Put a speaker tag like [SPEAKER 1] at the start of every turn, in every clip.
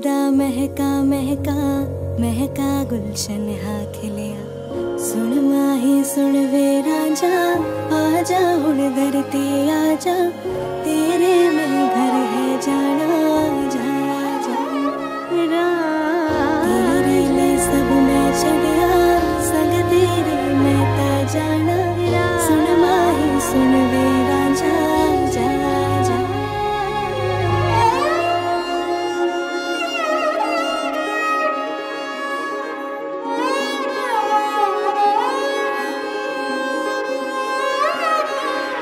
[SPEAKER 1] जुदा महका महका महका गुलशन हा खिलिया सुन माही, सुन वे राजा, आजा हूँ धरती, आजा, तेरे में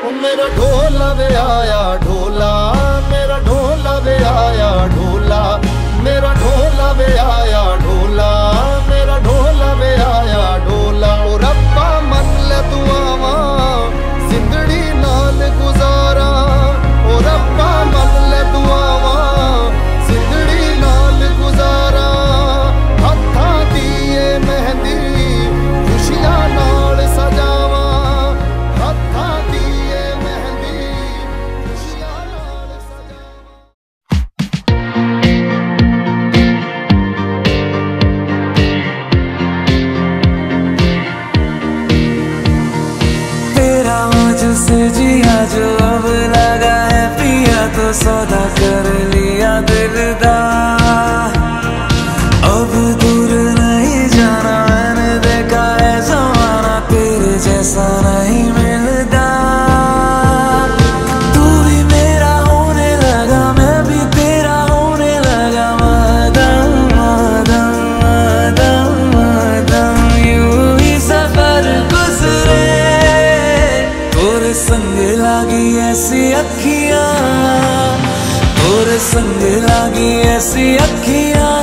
[SPEAKER 2] ਉਹ ਮੇਰਾ ਢੋਲਾ ਵੇ ਆਇਆ ਢੋਲਾ ਮੇਰਾ ਢੋਲਾ ਵੇ ਆਇਆ ਢੋਲਾ।
[SPEAKER 3] सौदा कर लिया दिलदार अब दूर नहीं जाना, मैंने देखा है जमाना तेरे जैसा नहीं मिलता। तू भी मेरा होने लगा, मैं भी तेरा होने लगा। मदम मदम मदम मदम, यूँ ही सफ़र गुजरे। तोरे संग लागी ऐसी तोरे संग लागी ऐसी अखियाँ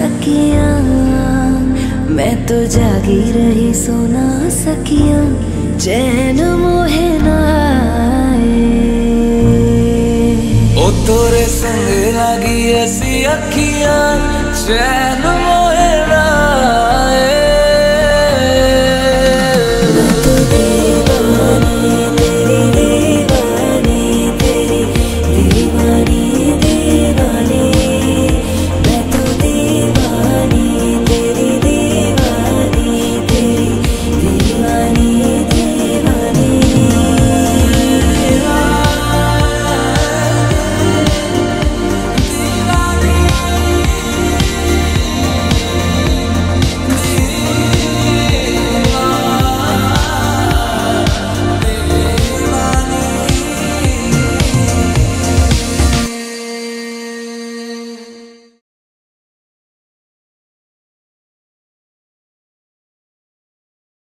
[SPEAKER 1] सकिया मैं तो जागी रही सोना सकिया चैन मोहे
[SPEAKER 3] ओ तोरे संग लागी ऐसी अखियाँ, चैन